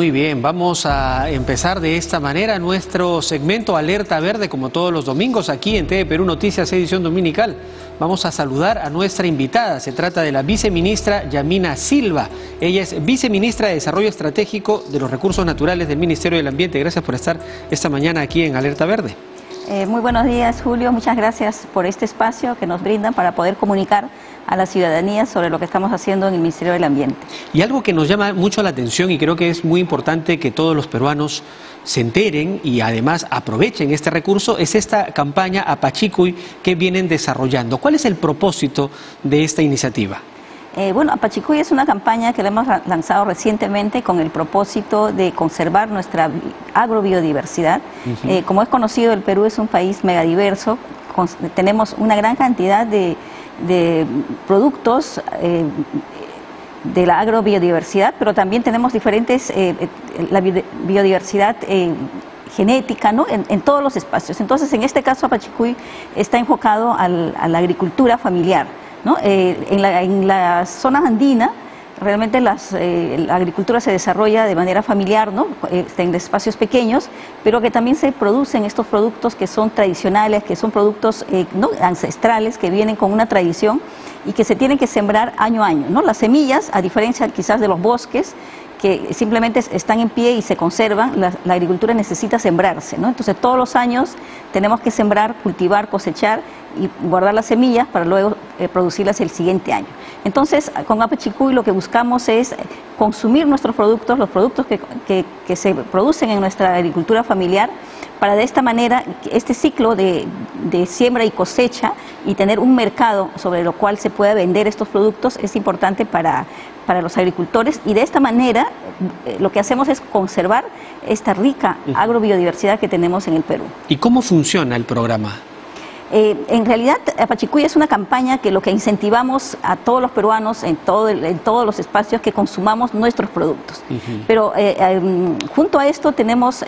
Muy bien, vamos a empezar de esta manera nuestro segmento Alerta Verde, como todos los domingos aquí en TV Perú Noticias, edición dominical. Vamos a saludar a nuestra invitada. Se trata de la viceministra Yamina Silva. Ella es viceministra de Desarrollo Estratégico de los Recursos Naturales del Ministerio del Ambiente. Gracias por estar esta mañana aquí en Alerta Verde. Eh, muy buenos días, Julio. Muchas gracias por este espacio que nos brindan para poder comunicar a la ciudadanía sobre lo que estamos haciendo en el Ministerio del Ambiente. Y algo que nos llama mucho la atención y creo que es muy importante que todos los peruanos se enteren y además aprovechen este recurso es esta campaña Apachicuy que vienen desarrollando. ¿Cuál es el propósito de esta iniciativa? Eh, bueno, Apachicuy es una campaña que la hemos lanzado recientemente con el propósito de conservar nuestra agrobiodiversidad. Eh, como es conocido, el Perú es un país megadiverso, tenemos una gran cantidad de, productos eh, de la agrobiodiversidad, pero también tenemos diferentes, la biodiversidad genética, ¿no? En, todos los espacios. Entonces, en este caso, Apachicuy está enfocado a la agricultura familiar. Eh, en, la, en las zonas andinas realmente eh, la agricultura se desarrolla de manera familiar, ¿no? Eh, en espacios pequeños, pero que también se producen estos productos que son tradicionales, que son productos ancestrales, que vienen con una tradición y que se tienen que sembrar año a año. ¿no? Las semillas, a diferencia quizás de los bosques, que simplemente están en pie y se conservan, la, agricultura necesita sembrarse, ¿no? Entonces todos los años tenemos que sembrar, cultivar, cosechar y guardar las semillas para luego eh, producirlas el siguiente año. Entonces con Apechicuy lo que buscamos es consumir nuestros productos, los productos que, que se producen en nuestra agricultura familiar, para de esta manera este ciclo de, siembra y cosecha y tener un mercado sobre lo cual se pueda vender estos productos es importante para, para los agricultores y de esta manera eh, lo que hacemos es conservar esta rica agrobiodiversidad que tenemos en el Perú. ¿Y cómo funciona el programa? Eh, en realidad, Apachicuy es una campaña que lo que incentivamos a todos los peruanos en, todo, en todos los espacios que consumamos nuestros productos. Pero eh, em, junto a esto tenemos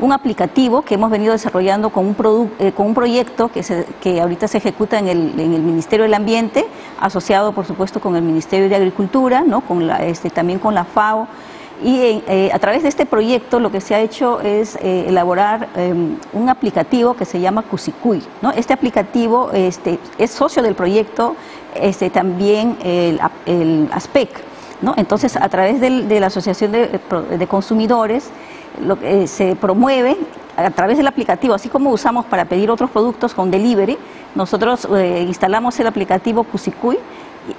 un aplicativo que hemos venido desarrollando con un, eh, con un proyecto que, se, que ahorita se ejecuta en el, en el, Ministerio del Ambiente, asociado por supuesto con el Ministerio de Agricultura, ¿no? con la, este, también con la FAO. Y eh, a través de este proyecto lo que se ha hecho es eh, elaborar em, un aplicativo que se llama Cusicuy. ¿no? Este aplicativo este, es socio del proyecto este, también el, ASPEC. ¿no? Entonces, a través de la Asociación de, de Consumidores, lo que se promueve a través del aplicativo, así como usamos para pedir otros productos con delivery, nosotros eh, instalamos el aplicativo Cusicuy.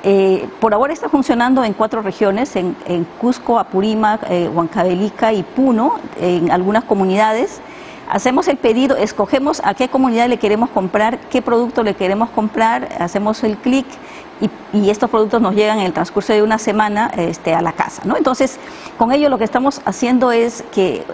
Eh, por ahora está funcionando en cuatro regiones, en, Cusco, Apurímac, eh, Huancavelica y Puno, en algunas comunidades. Hacemos el pedido, escogemos a qué comunidad le queremos comprar, qué producto le queremos comprar, hacemos el clic y, estos productos nos llegan en el transcurso de una semana este, a la casa. ¿no? Entonces, con ello lo que estamos haciendo es que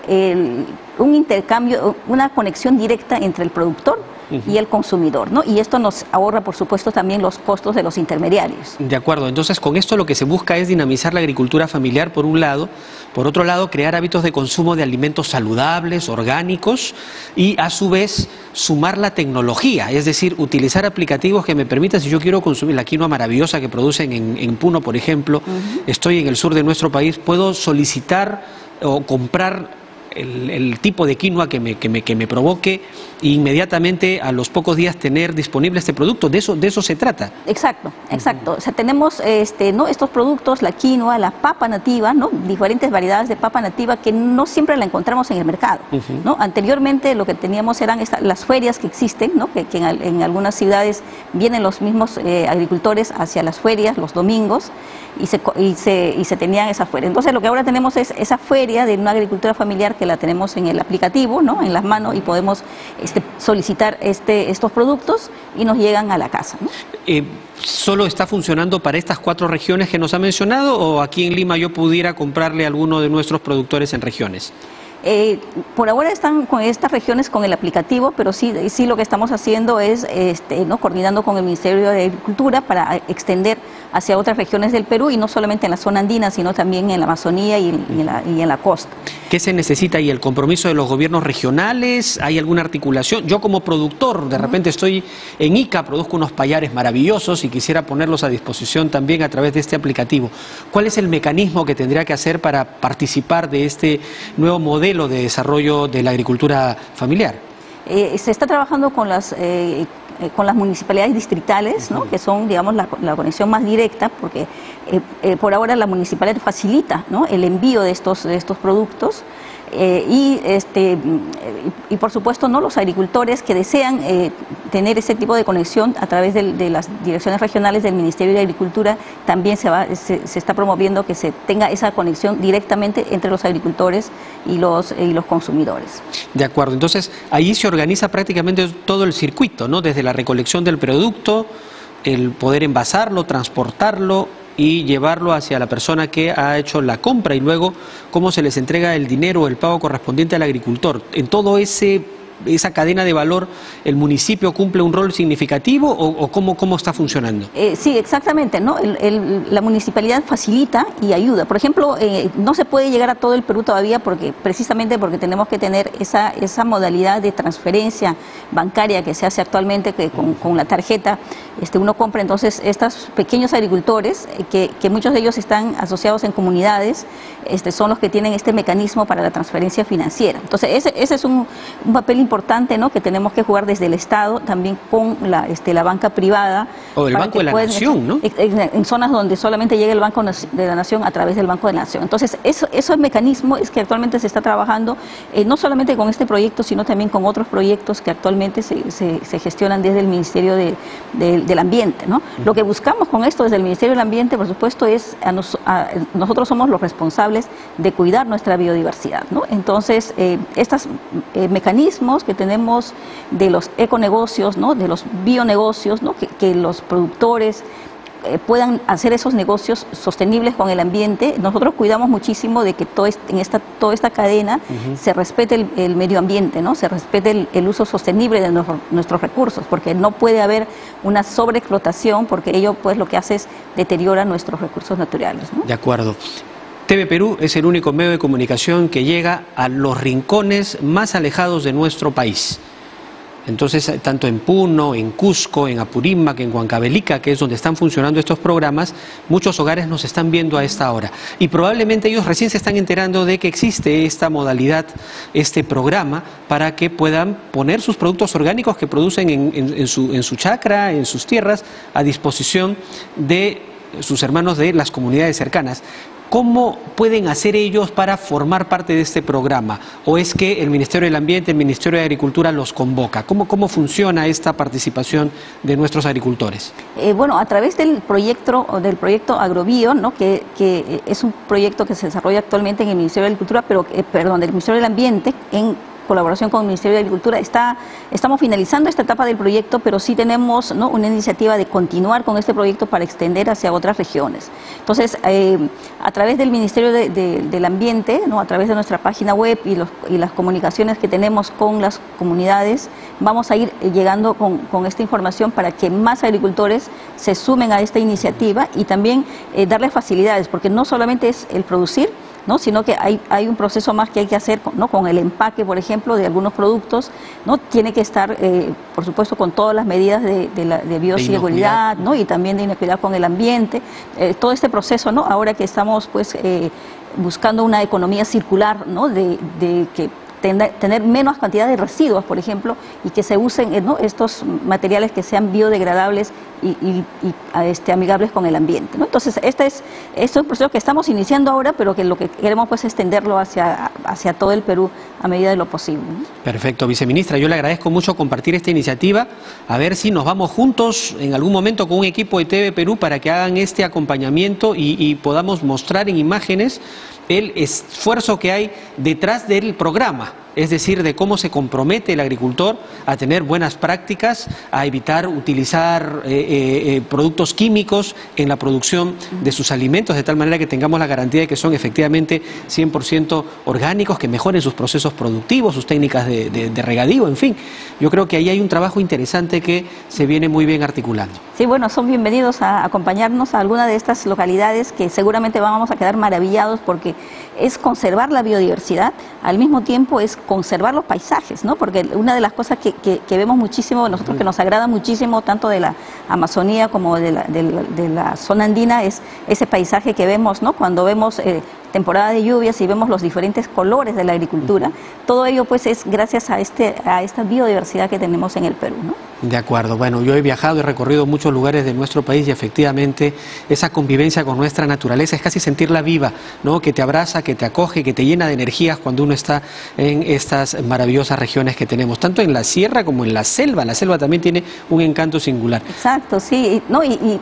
un intercambio, una conexión directa entre el productor y el consumidor, ¿no? Y esto nos ahorra, por supuesto, también los costos de los intermediarios. De acuerdo, entonces con esto lo que se busca es dinamizar la agricultura familiar, por un lado, por otro lado, crear hábitos de consumo de alimentos saludables, orgánicos, y a su vez sumar la tecnología, es decir, utilizar aplicativos que me permitan, si yo quiero consumir la quinoa maravillosa que producen en, Puno, por ejemplo, estoy en el sur de nuestro país, puedo solicitar o comprar el, tipo de quinoa que me, que me, que me provoque e inmediatamente a los pocos días tener disponible este producto. De eso, de eso se trata. Exacto, exacto. O sea, tenemos este, ¿no? estos productos, la quinoa, la papa nativa, ¿no? diferentes variedades de papa nativa que no siempre la encontramos en el mercado. ¿no? Anteriormente lo que teníamos eran las ferias que existen, ¿no? que, en, algunas ciudades vienen los mismos eh, agricultores hacia las ferias los domingos y se, y se, y se tenían esa feria. Entonces lo que ahora tenemos es esa feria de una agricultura familiar que la tenemos en el aplicativo, ¿no? en las manos y podemos este, solicitar este, estos productos y nos llegan a la casa. Eh, ¿Solo está funcionando para estas cuatro regiones que nos ha mencionado o aquí en Lima yo pudiera comprarle a alguno de nuestros productores en regiones? Eh, por ahora están con estas regiones con el aplicativo, pero sí, sí lo que estamos haciendo es este, ¿no? coordinando con el Ministerio de Agricultura para extender hacia otras regiones del Perú y no solamente en la zona andina, sino también en la Amazonía y en, la, y en la costa. ¿Qué se necesita y el compromiso de los gobiernos regionales? ¿Hay alguna articulación? Yo como productor, de repente estoy en ICA, produzco unos payares maravillosos y quisiera ponerlos a disposición también a través de este aplicativo. ¿Cuál es el mecanismo que tendría que hacer para participar de este nuevo modelo de desarrollo de la agricultura familiar? Eh, se está trabajando con las eh, eh, con las municipalidades distritales, ¿no? que son, digamos, la, conexión más directa, porque por ahora la municipalidad facilita ¿no? el envío de estos, de estos productos eh, y, este, y, por supuesto no los agricultores que desean eh, tener ese tipo de conexión a través de, las direcciones regionales del Ministerio de Agricultura también se, va, se, está promoviendo que se tenga esa conexión directamente entre los agricultores y los, y los consumidores. De acuerdo, entonces ahí se organiza prácticamente todo el circuito, ¿no? desde la recolección del producto, el poder envasarlo, transportarlo, y llevarlo hacia la persona que ha hecho la compra y luego cómo se les entrega el dinero o el pago correspondiente al agricultor. En todo ese esa cadena de valor, el municipio cumple un rol significativo o, cómo, cómo, está funcionando? Eh, sí, exactamente. ¿no? la municipalidad facilita y ayuda. Por ejemplo, eh, no se puede llegar a todo el Perú todavía porque precisamente porque tenemos que tener esa, esa modalidad de transferencia bancaria que se hace actualmente que con, la tarjeta. Este, uno compra entonces estos pequeños agricultores, eh, que, muchos de ellos están asociados en comunidades, este, son los que tienen este mecanismo para la transferencia financiera. Entonces, ese, ese es un, un papel importante importante ¿no? que tenemos que jugar desde el Estado, también con la, este, la banca privada. O el Banco de la Nación, ¿no? En, zonas donde solamente llega el Banco de la Nación a través del Banco de la Nación. Entonces, eso, ese mecanismo es que actualmente se está trabajando, eh, no solamente con este proyecto, sino también con otros proyectos que actualmente se, se, gestionan desde el Ministerio de, del Ambiente. ¿no? Lo que buscamos con esto desde el Ministerio del Ambiente, por supuesto, es a, nosotros somos los responsables de cuidar nuestra biodiversidad. ¿no? Entonces, eh, estos eh, mecanismos que tenemos de los econegocios, ¿no? de los bionegocios, ¿no? que, los productores eh, puedan hacer esos negocios sostenibles con el ambiente. Nosotros cuidamos muchísimo de que todo en esta, toda esta cadena se respete el, medio ambiente, ¿no? se respete el, uso sostenible de nuestros recursos, porque no puede haber una sobreexplotación, porque ello pues lo que hace es deteriora nuestros recursos naturales. De acuerdo. TV Perú es el único medio de comunicación que llega a los rincones más alejados de nuestro país. Entonces, tanto en Puno, en Cusco, en Apurímac, en Huancavelica, que es donde están funcionando estos programas, muchos hogares nos están viendo a esta hora. Y probablemente ellos recién se están enterando de que existe esta modalidad, este programa, para que puedan poner sus productos orgánicos que producen en, en su chacra, en sus tierras, a disposición de sus hermanos de las comunidades cercanas. ¿Cómo pueden hacer ellos para formar parte de este programa? ¿O es que el Ministerio del Ambiente, el Ministerio de Agricultura los convoca? ¿Cómo, cómo funciona esta participación de nuestros agricultores? Eh, bueno, a través del proyecto, del proyecto Agrobio, ¿no? que, que, es un proyecto que se desarrolla actualmente en el Ministerio de Agricultura, pero, eh, perdón, del Ministerio del Ambiente, en colaboración con el Ministerio de Agricultura. Está, estamos finalizando esta etapa del proyecto, pero sí tenemos una iniciativa de continuar con este proyecto para extender hacia otras regiones. Entonces, eh, a través del Ministerio del Ambiente, ¿no? a través de nuestra página web y, las comunicaciones que tenemos con las comunidades, vamos a ir llegando con, esta información para que más agricultores se sumen a esta iniciativa y también eh, darles facilidades, porque no solamente es el producir, ¿no? sino que hay, hay un proceso más que hay que hacer ¿no? con el empaque, por ejemplo, de algunos productos, ¿no? tiene que estar, eh, por supuesto, con todas las medidas de, de, la, de bioseguridad ¿no? y también de inocuidad con el ambiente, eh, todo este proceso, ¿no? ahora que estamos pues eh, buscando una economía circular, ¿no? de, de que tener menos cantidad de residuos, por ejemplo, y que se usen estos materiales que sean biodegradables y, este, amigables con el ambiente. Entonces, este es, este es un proceso que estamos iniciando ahora, pero que lo que queremos pues, es extenderlo hacia, hacia todo el Perú a medida de lo posible. Perfecto, viceministra, yo le agradezco mucho compartir esta iniciativa, a ver si nos vamos juntos en algún momento con un equipo de TV Perú para que hagan este acompañamiento y podamos mostrar en imágenes el esfuerzo que hay detrás del programa es decir, de cómo se compromete el agricultor a tener buenas prácticas, a evitar utilizar eh, eh, eh, productos químicos en la producción de sus alimentos, de tal manera que tengamos la garantía de que son efectivamente 100% orgánicos, que mejoren sus procesos productivos, sus técnicas de, de regadío, en fin. Yo creo que ahí hay un trabajo interesante que se viene muy bien articulando. Sí, bueno, son bienvenidos a acompañarnos a alguna de estas localidades que seguramente vamos a quedar maravillados porque es conservar la biodiversidad, al mismo tiempo es conservar los paisajes, ¿no? Porque una de las cosas que, vemos muchísimo, nosotros que nos agrada muchísimo, tanto de la Amazonía como de la, de la, zona andina, es ese paisaje que vemos, ¿no? Cuando vemos eh, temporada de lluvias y vemos los diferentes colores de la agricultura, todo ello pues es gracias a, este, a esta biodiversidad que tenemos en el Perú, ¿no? De acuerdo. Bueno, yo he viajado, he recorrido muchos lugares de nuestro país y efectivamente esa convivencia con nuestra naturaleza es casi sentirla viva, ¿no? Que te abraza, que te acoge, que te llena de energías cuando uno está en estas maravillosas regiones que tenemos, tanto en la sierra como en la selva. La selva también tiene un encanto singular. Exacto, sí. No, y,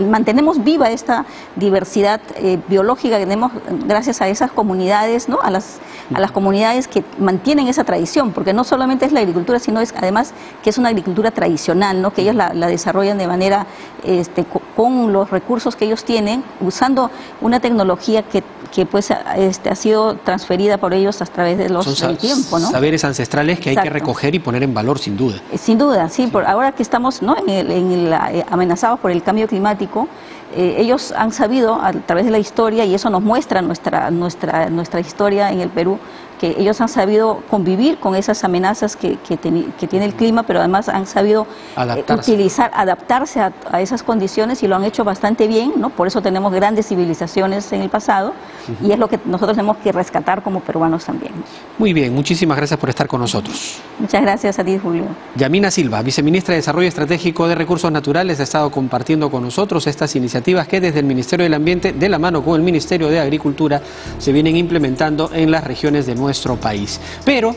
mantenemos viva esta diversidad eh, biológica que tenemos gracias a esas comunidades, ¿no? A las, a las comunidades que mantienen esa tradición, porque no solamente es la agricultura, sino es además que es una agricultura tradicional, ¿no? que ellos la, desarrollan de manera este, con los recursos que ellos tienen, usando una tecnología que, que pues este, ha sido transferida por ellos a través de los, del tiempo. ¿no? Saberes ancestrales que hay que recoger y poner en valor, sin duda. Eh, sin duda, sí, Por, ahora que estamos ¿no? en eh, amenazados por el cambio climático, eh, ellos han sabido a través de la historia, y eso nos muestra nuestra, nuestra, nuestra historia en el Perú, que ellos han sabido convivir con esas amenazas que, que, tiene el clima, pero además han sabido eh, utilizar, adaptarse a, esas condiciones y lo han hecho bastante bien, ¿no? Por eso tenemos grandes civilizaciones en el pasado y es lo que nosotros tenemos que rescatar como peruanos también. Muy bien, muchísimas gracias por estar con nosotros. Muchas gracias a ti, Julio. Yamina Silva, viceministra de Desarrollo Estratégico de Recursos Naturales, ha estado compartiendo con nosotros estas iniciativas que desde el Ministerio del Ambiente, de la mano con el Ministerio de Agricultura, se vienen implementando en las regiones de nuestra nuestro país. Pero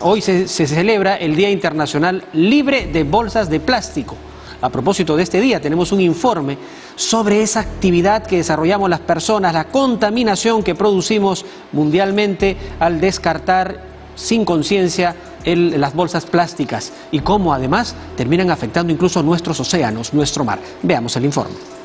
hoy se, celebra el Día Internacional Libre de Bolsas de Plástico. A propósito de este día, tenemos un informe sobre esa actividad que desarrollamos las personas, la contaminación que producimos mundialmente al descartar sin conciencia las bolsas plásticas y cómo además terminan afectando incluso nuestros océanos, nuestro mar. Veamos el informe.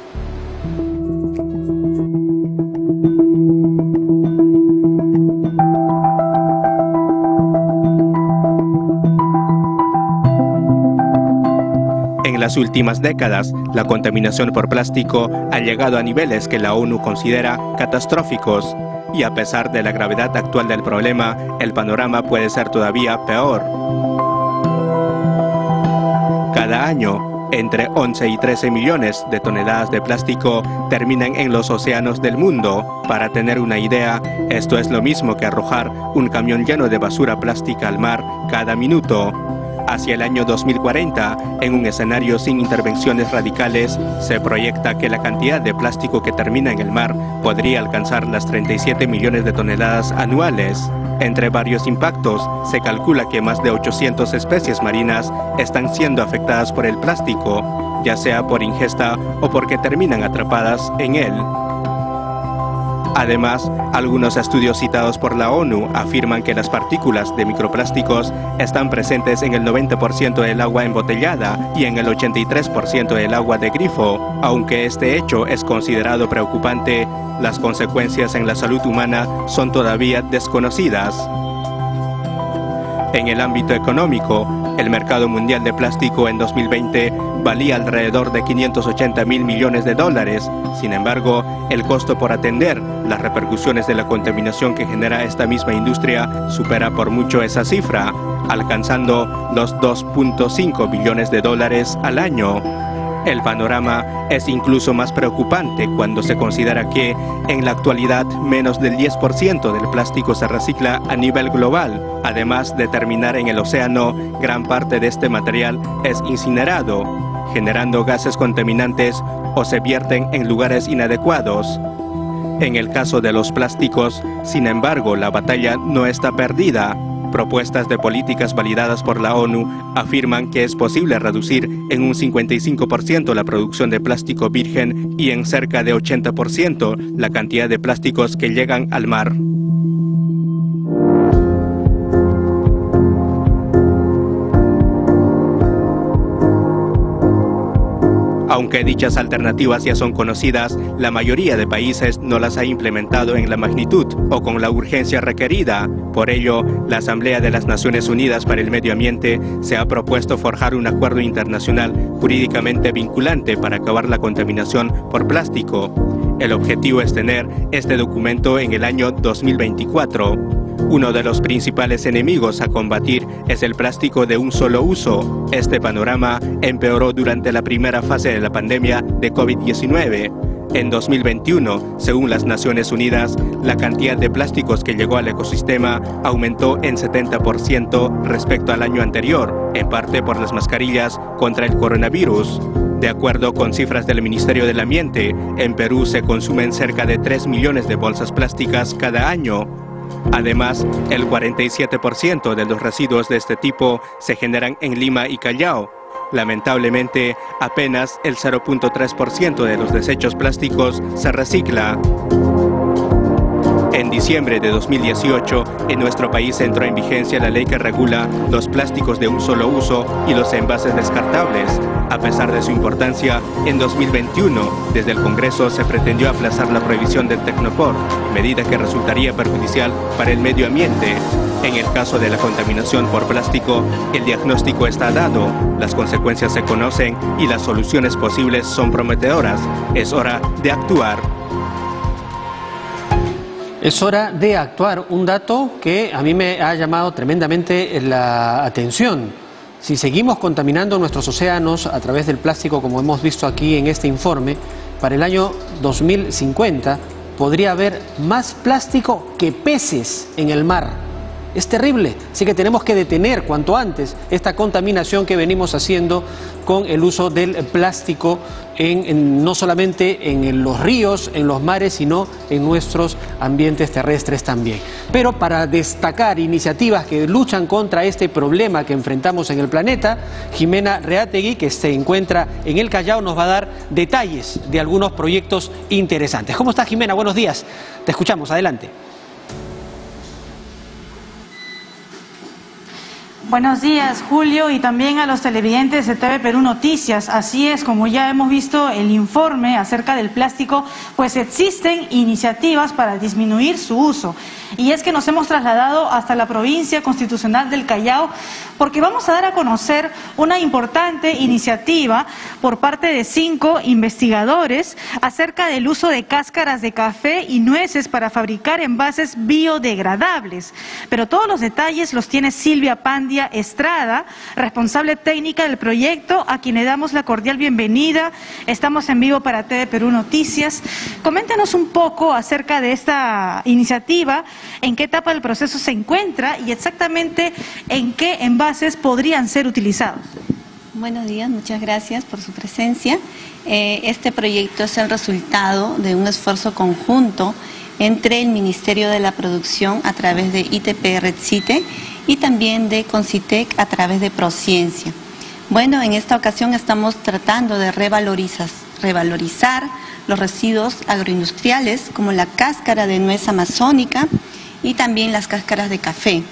Las últimas décadas, la contaminación por plástico ha llegado a niveles que la ONU considera catastróficos. Y a pesar de la gravedad actual del problema, el panorama puede ser todavía peor. Cada año, entre 11 y 13 millones de toneladas de plástico terminan en los océanos del mundo. Para tener una idea, esto es lo mismo que arrojar un camión lleno de basura plástica al mar cada minuto. Hacia el año 2040, en un escenario sin intervenciones radicales, se proyecta que la cantidad de plástico que termina en el mar podría alcanzar las 37 millones de toneladas anuales. Entre varios impactos, se calcula que más de 800 especies marinas están siendo afectadas por el plástico, ya sea por ingesta o porque terminan atrapadas en él. Además, algunos estudios citados por la ONU afirman que las partículas de microplásticos están presentes en el 90% del agua embotellada y en el 83% del agua de grifo. Aunque este hecho es considerado preocupante, las consecuencias en la salud humana son todavía desconocidas. En el ámbito económico, el mercado mundial de plástico en 2020 valía alrededor de 580 mil millones de dólares. Sin embargo, el costo por atender las repercusiones de la contaminación que genera esta misma industria supera por mucho esa cifra, alcanzando los 2.5 billones de dólares al año. El panorama es incluso más preocupante cuando se considera que en la actualidad menos del 10% del plástico se recicla a nivel global. Además de terminar en el océano, gran parte de este material es incinerado, generando gases contaminantes o se vierten en lugares inadecuados. En el caso de los plásticos, sin embargo, la batalla no está perdida. Propuestas de políticas validadas por la ONU afirman que es posible reducir en un 55% la producción de plástico virgen y en cerca de 80% la cantidad de plásticos que llegan al mar. Aunque dichas alternativas ya son conocidas, la mayoría de países no las ha implementado en la magnitud o con la urgencia requerida. Por ello, la Asamblea de las Naciones Unidas para el Medio Ambiente se ha propuesto forjar un acuerdo internacional jurídicamente vinculante para acabar la contaminación por plástico. El objetivo es tener este documento en el año 2024. Uno de los principales enemigos a combatir es el plástico de un solo uso. Este panorama empeoró durante la primera fase de la pandemia de COVID-19. En 2021, según las Naciones Unidas, la cantidad de plásticos que llegó al ecosistema aumentó en 70% respecto al año anterior, en parte por las mascarillas contra el coronavirus. De acuerdo con cifras del Ministerio del Ambiente, en Perú se consumen cerca de 3 millones de bolsas plásticas cada año, Además, el 47% de los residuos de este tipo se generan en Lima y Callao. Lamentablemente, apenas el 0.3% de los desechos plásticos se recicla. En diciembre de 2018, en nuestro país entró en vigencia la ley que regula los plásticos de un solo uso y los envases descartables. A pesar de su importancia, en 2021, desde el Congreso se pretendió aplazar la prohibición del Tecnopor, medida que resultaría perjudicial para el medio ambiente. En el caso de la contaminación por plástico, el diagnóstico está dado, las consecuencias se conocen y las soluciones posibles son prometedoras. Es hora de actuar. Es hora de actuar. Un dato que a mí me ha llamado tremendamente la atención. Si seguimos contaminando nuestros océanos a través del plástico, como hemos visto aquí en este informe, para el año 2050 podría haber más plástico que peces en el mar. Es terrible, así que tenemos que detener cuanto antes esta contaminación que venimos haciendo con el uso del plástico en, no solamente en los ríos, en los mares, sino en nuestros ambientes terrestres también. Pero para destacar iniciativas que luchan contra este problema que enfrentamos en el planeta, Jimena Reategui, que se encuentra en el Callao, nos va a dar detalles de algunos proyectos interesantes. ¿Cómo está Jimena? Buenos días. Te escuchamos. Adelante. Buenos días, Julio, y también a los televidentes de TV Perú Noticias. Así es, como ya hemos visto el informe acerca del plástico, pues existen iniciativas para disminuir su uso. Y es que nos hemos trasladado hasta la provincia constitucional del Callao porque vamos a dar a conocer una importante iniciativa por parte de cinco investigadores acerca del uso de cáscaras de café y nueces para fabricar envases biodegradables. Pero todos los detalles los tiene Silvia Pandia Estrada, responsable técnica del proyecto, a quien le damos la cordial bienvenida. Estamos en vivo para TV Perú Noticias. Coméntenos un poco acerca de esta iniciativa en qué etapa del proceso se encuentra y exactamente en qué envases podrían ser utilizados. Buenos días, muchas gracias por su presencia. Eh, este proyecto es el resultado de un esfuerzo conjunto entre el Ministerio de la Producción a través de ITP RedCite y también de Concitec a través de Prociencia. Bueno, en esta ocasión estamos tratando de revalorizar, revalorizar los residuos agroindustriales como la cáscara de nuez amazónica, y también las cáscaras de café.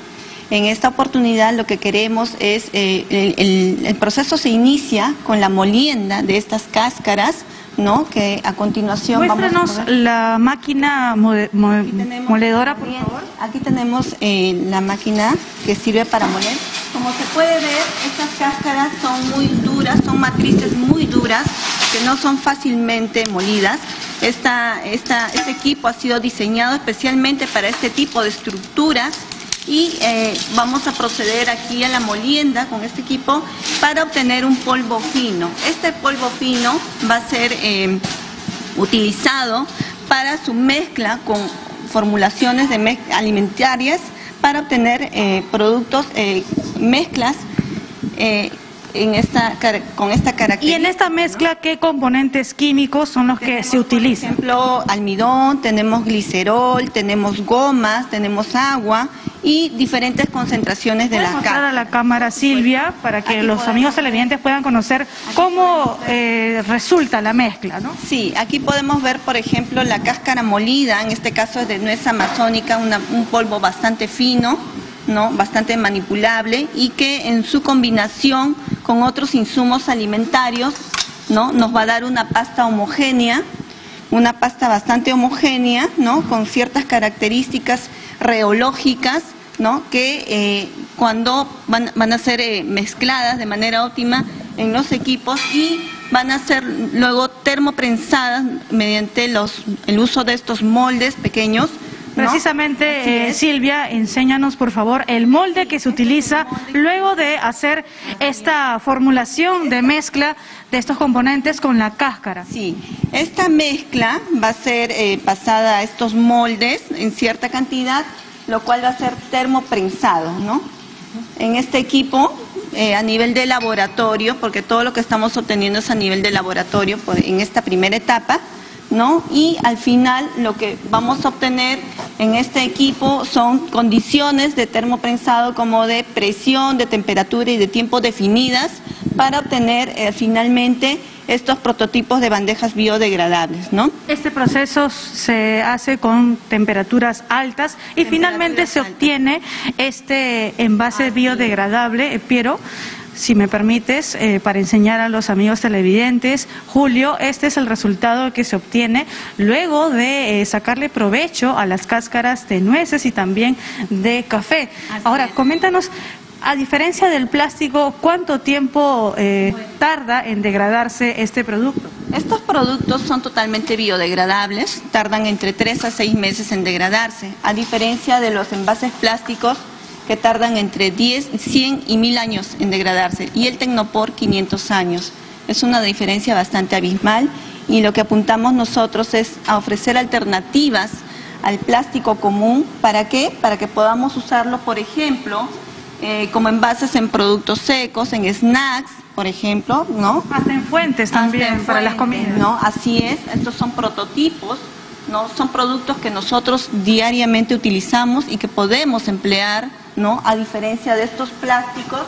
En esta oportunidad lo que queremos es, eh, el, proceso se inicia con la molienda de estas cáscaras, ¿no? Que a continuación Muéstranos vamos a la máquina moledora, por favor. Aquí tenemos eh, la máquina que sirve para moler. Como se puede ver, estas cáscaras son muy duras, son matrices muy duras, que no son fácilmente molidas. Esta, este equipo ha sido diseñado especialmente para este tipo de estructuras y eh, vamos a proceder aquí a la molienda con este equipo para obtener un polvo fino. Este polvo fino va a ser eh, utilizado para su mezcla con formulaciones de alimentarias para obtener eh, productos, mezclas en esta, con esta característica. ¿Y en esta mezcla qué componentes químicos son los que se utilizan? Por ejemplo, almidón, tenemos glicerol, tenemos gomas, tenemos agua y diferentes concentraciones de la mostrar a la cámara, Silvia, para que los amigos televidentes puedan conocer cómo eh, resulta la mezcla, ¿no? Sí, aquí podemos ver, por ejemplo, la cáscara molida, en este caso es de nuez amazónica, un polvo bastante fino, ¿no? bastante manipulable y que en su combinación con otros insumos alimentarios ¿no? Nos va a dar una pasta homogénea, una pasta bastante homogénea, ¿no? Con ciertas características reológicas, ¿no? Que eh, cuando van, a ser eh, mezcladas de manera óptima en los equipos y van a ser luego termoprensadas mediante los, el uso de estos moldes pequeños Precisamente, eh, Silvia, enséñanos por favor el molde que se utiliza luego de hacer esta formulación de mezcla de estos componentes con la cáscara. Sí, esta mezcla va a ser eh, pasada a estos moldes en cierta cantidad, lo cual va a ser termoprensado, ¿no? En este equipo eh, a nivel de laboratorio, porque todo lo que estamos obteniendo es a nivel de laboratorio en esta primera etapa, ¿no? Y al final lo que vamos a obtener en este equipo son condiciones de termoprensado como de presión, de temperatura y de tiempo definidas para obtener eh, finalmente estos prototipos de bandejas biodegradables, ¿no? Este proceso se hace con temperaturas altas y finalmente se obtiene este envase biodegradable, eh, Piero si me permites, eh, para enseñar a los amigos televidentes. Julio, este es el resultado que se obtiene luego de eh, sacarle provecho a las cáscaras de nueces y también de café. Ahora, coméntanos, a diferencia del plástico, ¿cuánto tiempo eh, tarda en degradarse este producto? Estos productos son totalmente biodegradables, tardan entre 3 a 6 meses en degradarse, a diferencia de los envases plásticos que tardan entre 10, 100 y 1000 años en degradarse y el Tecnopor 500 años. Es una diferencia bastante abismal y lo que apuntamos nosotros es a ofrecer alternativas al plástico común. ¿Para qué? Para que podamos usarlo, por ejemplo, eh, como envases en productos secos, en snacks, por ejemplo, ¿no? Hasta en fuentes también, para las comidas. ¿no? Así es, estos son prototipos, ¿no? Son productos que nosotros diariamente utilizamos y que podemos emplear ¿no? A diferencia de estos plásticos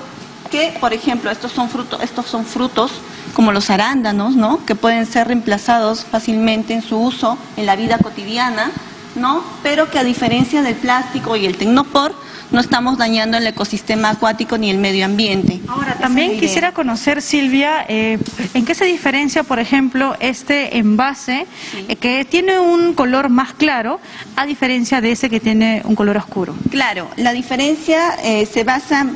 que, por ejemplo, estos son frutos, estos son frutos como los arándanos, ¿no? Que pueden ser reemplazados fácilmente en su uso en la vida cotidiana, ¿no? Pero que a diferencia del plástico y el tecnopor, no estamos dañando el ecosistema acuático ni el medio ambiente. Ahora, también quisiera conocer, Silvia, eh, ¿en qué se diferencia, por ejemplo, este envase eh, que tiene un color más claro a diferencia de ese que tiene un color oscuro? Claro, la diferencia eh, se basa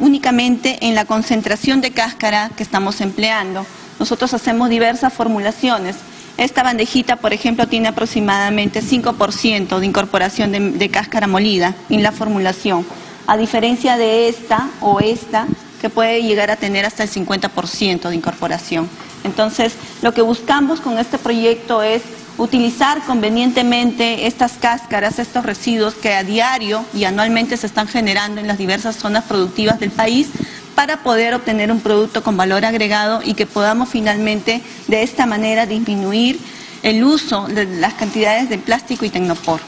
únicamente en la concentración de cáscara que estamos empleando. Nosotros hacemos diversas formulaciones. Esta bandejita, por ejemplo, tiene aproximadamente 5% de incorporación de, cáscara molida en la formulación, a diferencia de esta o esta, que puede llegar a tener hasta el 50% de incorporación. Entonces, lo que buscamos con este proyecto es utilizar convenientemente estas cáscaras, estos residuos que a diario y anualmente se están generando en las diversas zonas productivas del país para poder obtener un producto con valor agregado y que podamos finalmente de esta manera disminuir el uso de las cantidades de plástico y tecnopor.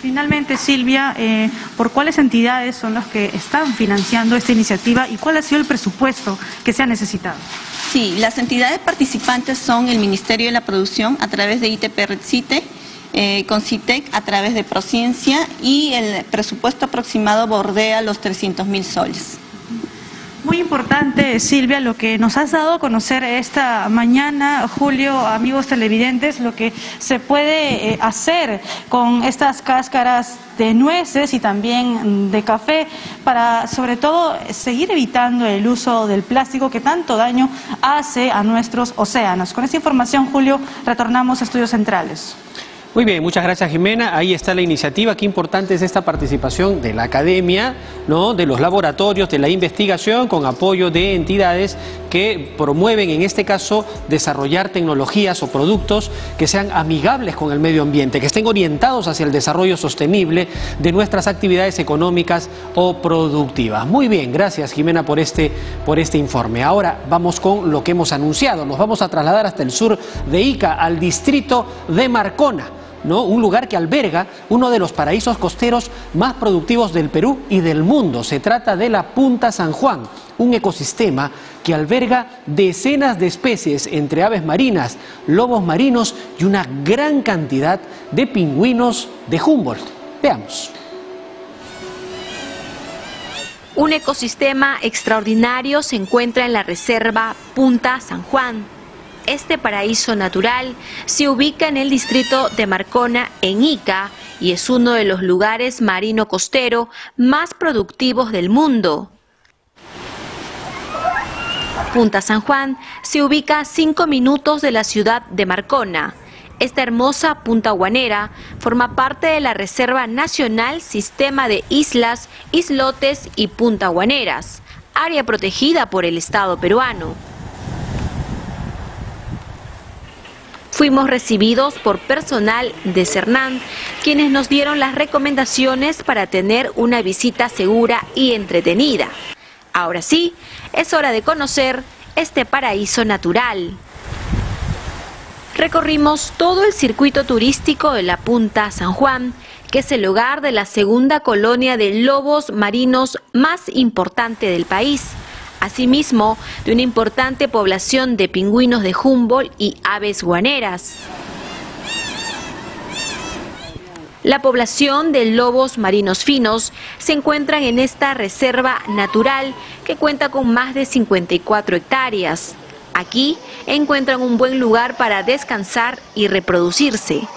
Finalmente, Silvia, eh, ¿por cuáles entidades son las que están financiando esta iniciativa y cuál ha sido el presupuesto que se ha necesitado? Sí, las entidades participantes son el Ministerio de la Producción a través de ITP Redcite, eh, con CITEC a través de Prociencia y el presupuesto aproximado bordea los 300 mil soles. Muy importante, Silvia, lo que nos has dado a conocer esta mañana, Julio, amigos televidentes, lo que se puede eh, hacer con estas cáscaras de nueces y también de café para, sobre todo, seguir evitando el uso del plástico que tanto daño hace a nuestros océanos. Con esta información, Julio, retornamos a Estudios Centrales. Muy bien, muchas gracias Jimena. Ahí está la iniciativa. Qué importante es esta participación de la academia, ¿no? de los laboratorios, de la investigación, con apoyo de entidades que promueven, en este caso, desarrollar tecnologías o productos que sean amigables con el medio ambiente, que estén orientados hacia el desarrollo sostenible de nuestras actividades económicas o productivas. Muy bien, gracias Jimena por este, por este informe. Ahora vamos con lo que hemos anunciado. Nos vamos a trasladar hasta el sur de Ica, al distrito de Marcona un lugar que alberga uno de los paraísos costeros más productivos del Perú y del mundo. Se trata de la Punta San Juan, un ecosistema que alberga decenas de especies entre aves marinas, lobos marinos y una gran cantidad de pingüinos de Humboldt. Veamos. Un ecosistema extraordinario se encuentra en la reserva Punta San Juan, Este paraíso natural se ubica en el distrito de Marcona, en Ica, y es uno de los lugares marino costero más productivos del mundo. Punta San Juan se ubica a cinco minutos de la ciudad de Marcona. Esta hermosa punta guanera forma parte de la Reserva Nacional Sistema de Islas, Islotes y Punta Guaneras, área protegida por el Estado peruano. Fuimos recibidos por personal de Cernán, quienes nos dieron las recomendaciones para tener una visita segura y entretenida. Ahora sí, es hora de conocer este paraíso natural. Recorrimos todo el circuito turístico de la Punta San Juan, que es el hogar de la segunda colonia de lobos marinos más importante del país asimismo de una importante población de pingüinos de Humboldt y aves guaneras. La población de lobos marinos finos se encuentran en esta reserva natural que cuenta con más de 54 hectáreas. Aquí encuentran un buen lugar para descansar y reproducirse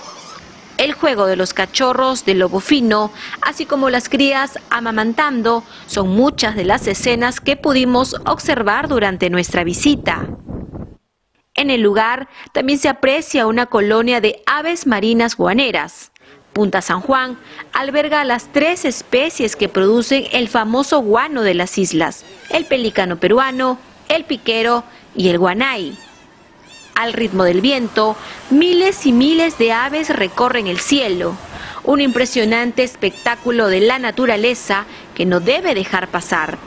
el juego de los cachorros de lobo fino, así como las crías amamantando, son muchas de las escenas que pudimos observar durante nuestra visita. En el lugar también se aprecia una colonia de aves marinas guaneras. Punta San Juan alberga las tres especies que producen el famoso guano de las islas, el pelícano peruano, el piquero y el guanay. Al ritmo del viento, miles y miles de aves recorren el cielo. Un impresionante espectáculo de la naturaleza que no debe dejar pasar.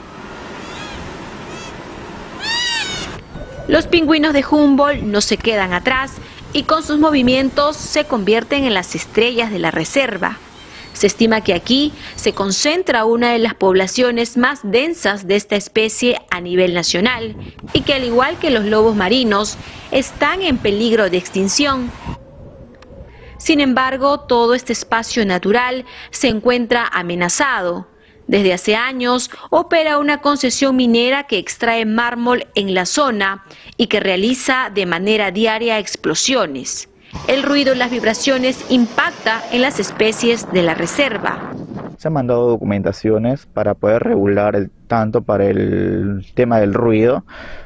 Los pingüinos de Humboldt no se quedan atrás y con sus movimientos se convierten en las estrellas de la reserva. Se estima que aquí se concentra una de las poblaciones más densas de esta especie a nivel nacional y que al igual que los lobos marinos están en peligro de extinción. Sin embargo, todo este espacio natural se encuentra amenazado. Desde hace años opera una concesión minera que extrae mármol en la zona y que realiza de manera diaria explosiones. El ruido y las vibraciones impacta en las especies de la reserva. Se han mandado documentaciones para poder regular el, tanto para el tema del ruido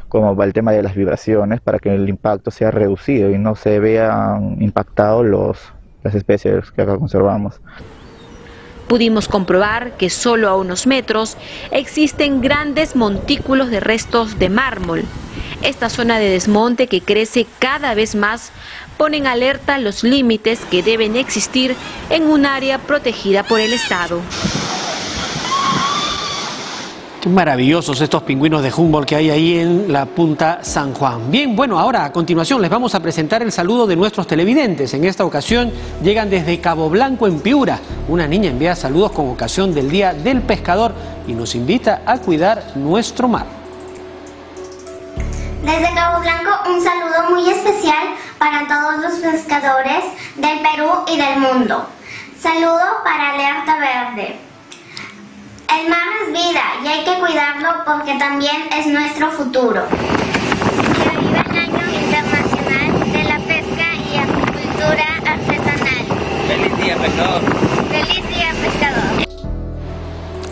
como para el tema de las vibraciones para que el impacto sea reducido y no se vean impactados los, las especies que acá conservamos. Pudimos comprobar que solo a unos metros existen grandes montículos de restos de mármol. Esta zona de desmonte que crece cada vez más pone en alerta los límites que deben existir en un área protegida por el Estado. Qué maravillosos estos pingüinos de Humboldt que hay ahí en la punta San Juan. Bien, bueno, ahora a continuación les vamos a presentar el saludo de nuestros televidentes. En esta ocasión llegan desde Cabo Blanco en Piura. Una niña envía saludos con ocasión del Día del Pescador y nos invita a cuidar nuestro mar. Desde Cabo Blanco un saludo muy especial para todos los pescadores del Perú y del mundo. Saludo para Alerta Verde. El mar es vida y hay que cuidarlo porque también es nuestro futuro. Que viva el Año Internacional de la Pesca y Artesanal. Feliz día, pescador.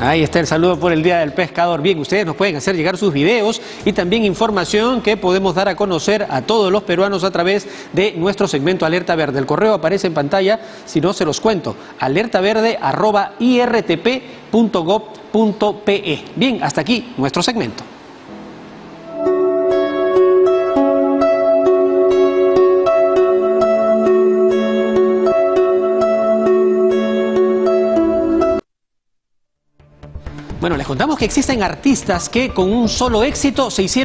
Ahí está el saludo por el Día del Pescador. Bien, ustedes nos pueden hacer llegar sus videos y también información que podemos dar a conocer a todos los peruanos a través de nuestro segmento Alerta Verde. El correo aparece en pantalla, si no se los cuento, alertaverde.irtp.gov.pe. Bien, hasta aquí nuestro segmento. Bueno, les contamos que existen artistas que con un solo éxito se hicieron